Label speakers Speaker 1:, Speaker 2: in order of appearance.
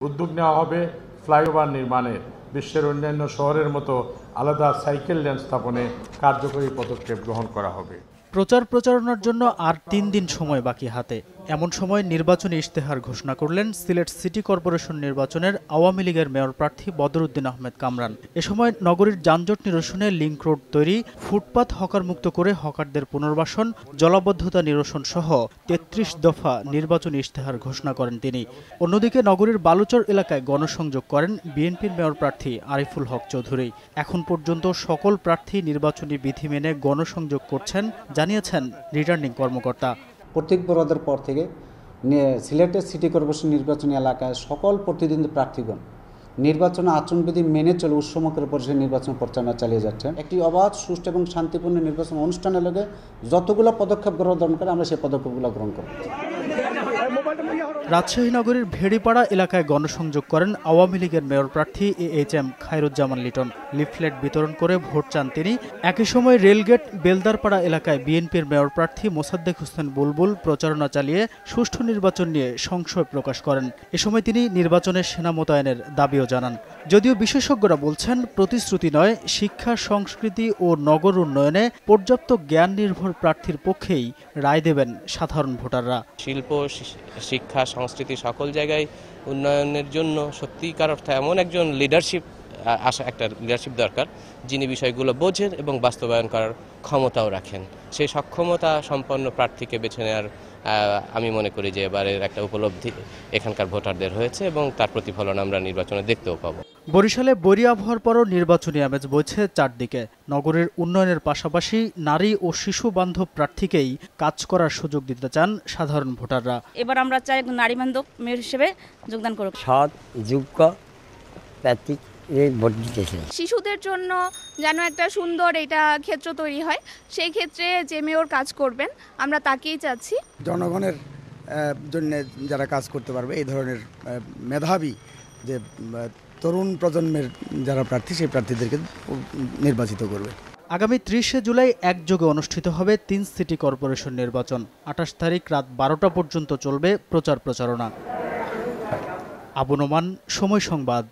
Speaker 1: উদ্যোগ নেওয়া হবে ফ্লাইওভার নির্মাণে। বিশ্বের অন্যান্য শহরের মতো আলাদা সাইকেল লেন স্থাপনে কার্যকরী পদক্ষেপ গ্রহণ করা হবে।
Speaker 2: প্রচার প্রচারণার জন্য আর তিন দিন সময় বাকি হাতে। এমন সময় নির্বাচনী ইশতেহার ঘোষণা করলেন সিলেট সিটি কর্পোরেশন নির্বাচনের আওয়ামী লীগের মেয়র প্রার্থী বদরুদ্দিন আহমেদ কামরান। এ সময় নগরীর যানজট নিরসনে লিংক রোড তৈরি, ফুটপাত হকারমুক্ত করে হকারদের পুনর্বাসন, জলাবদ্ধতা নিরসন সহ তেত্রিশ দফা নির্বাচনী ইশতেহার ঘোষণা করেন তিনি। অন্যদিকে নগরীর বালুচর এলাকায় গণসংযোগ করেন বিএনপির মেয়র প্রার্থী আরিফুল হক চৌধুরী। এখন পর্যন্ত সকল প্রার্থী নির্বাচনী বিধি মেনে গণসংযোগ করছেন জানিয়েছেন রিটার্নিং কর্মকর্তা।
Speaker 3: প্রত্যেক বরাদের পর থেকে সিলেটের সিটি কর্পোরেশন নির্বাচনী এলাকায় সকল প্রতিদ্বন্দ্বী প্রার্থীগণ নির্বাচন আচরণবিধি মেনে চলে উৎসমকের পরিষদ নির্বাচন প্রচারণা চালিয়ে যাচ্ছেন, একটি অবাধ, সুষ্ঠু এবং শান্তিপূর্ণ নির্বাচন অনুষ্ঠানের লগে যতগুলো পদক্ষেপ গ্রহণ করে আমরা সেই পদক্ষেপগুলো গ্রহণ করব।
Speaker 2: রাজশাহী নগরীর ভেড়িপাড়া এলাকায় গণসংযোগ করেন আওয়ামী লীগের মেয়র প্রার্থী A H M Khairuzzaman Liton. Leaflet বিতরণ করে ভোট চান তিনি। একই সময় রেলগেট বেলদারপাড়া এলাকায় বিএনপির মেয়র প্রার্থী মোসাদ্দেক হোসেন বুলবুল প্রচারণা চালিয়ে সুষ্ঠু নির্বাচন নিয়ে সংশয় প্রকাশ করেন। এ সময় তিনি নির্বাচনে সেনা মোতায়েনের দাবিও জানান। যদিও বিশেষজ্ঞরা বলছেন, প্রতিশ্রুতি নয়, শিক্ষা, সংস্কৃতি ও নগর উন্নয়নে পর্যাপ্ত জ্ঞান নির্ভর প্রার্থীর পক্ষেই রায় দেবেন সাধারণ ভোটাররা।
Speaker 4: শিল্প শিক্ষা, সংস্কৃতি সকল জায়গায় উন্নয়নের জন্য সত্যিকার অর্থে এমন একজন লিডারশিপ আসা একটা লিডারশিপ দরকার, যিনি বিষয়গুলো বোঝেন এবং বাস্তবায়ন করার ক্ষমতাও রাখেন। সেই সক্ষমতা সম্পন্ন প্রার্থীকে বেছে নেওয়ার আমি মনে করি যে এবারের একটা উপলব্ধি এখানকার ভোটারদের হয়েছে এবং তার প্রতিফলন আমরা নির্বাচনে দেখতেও পাবো।
Speaker 2: বরিশালে বৈরী আবহাওয়ার পরও নির্বাচনী আমেজ বইছে চারদিকে। নগরের উন্নয়নের পাশাপাশি নারী ও শিশু বান্ধব প্রার্থীকেই কাজ করার সুযোগ দিতে চান সাধারণ ভোটাররা।
Speaker 5: এবার আমরা চাই নারী বান্ধব মেয়র হিসেবে যোগদান করুক।
Speaker 6: সৎ যোগ্য প্রার্থী ভোট দিতেছে।
Speaker 7: শিশুদের জন্য যেন একটা সুন্দর এটা ক্ষেত্র তৈরি হয় সেই ক্ষেত্রে যে মেয়র কাজ করবেন আমরা তাকেই চাচ্ছি।
Speaker 8: জনগণের জন্য যারা কাজ করতে পারবে এই ধরনের মেধাবী যে তরুণ প্রজন্মের যারা প্রার্থী সেই প্রার্থীদেরকে নির্বাচিত করবে।
Speaker 2: আগামী ত্রিশে জুলাই একযোগে অনুষ্ঠিত হবে তিন সিটি কর্পোরেশন নির্বাচন। আঠাশ তারিখ রাত বারোটা পর্যন্ত চলবে প্রচার প্রচারণা। আবু নোমান সময় সংবাদ।